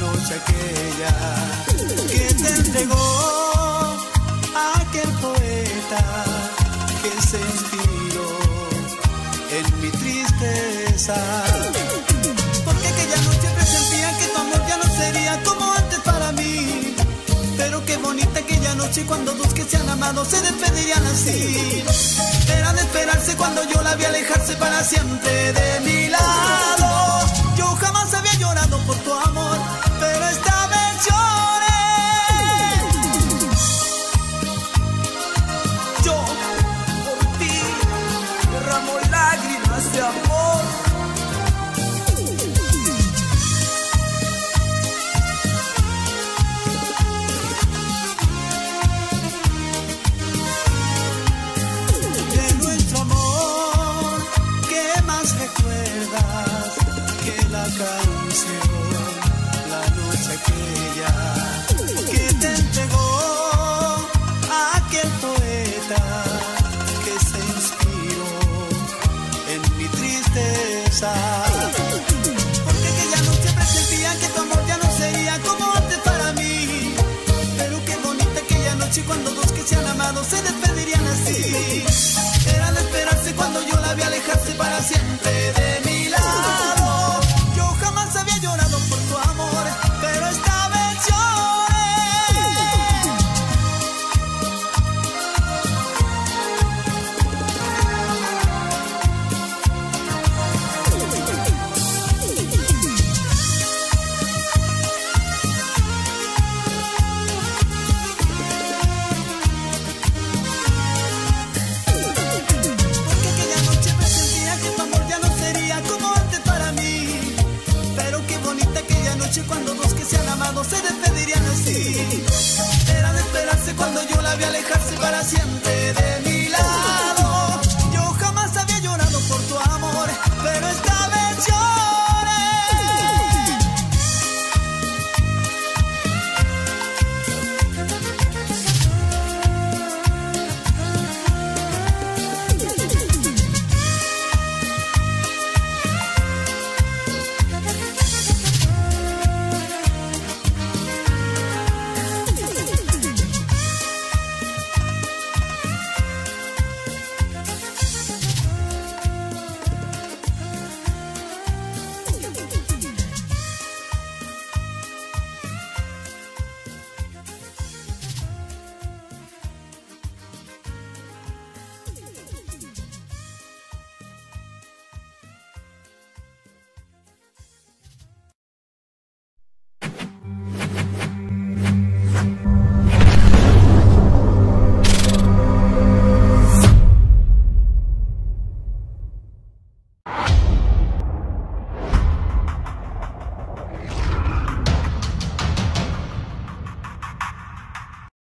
noche aquella que te entregó aquel poeta que se inspiró en mi tristeza. Porque aquella noche presentía que tu amor ya no sería como antes para mí. Pero qué bonita aquella noche cuando dos que se han amado se despedirían así. Era de esperarse cuando yo la vi alejarse para siempre de mi la canción, la noche aquella que te entregó aquel poeta que se inspiró en mi tristeza? Porque aquella noche presentía que tu amor ya no sería como antes para mí. Pero qué bonita aquella noche cuando Era de esperarse cuando yo la vi alejarse para siempre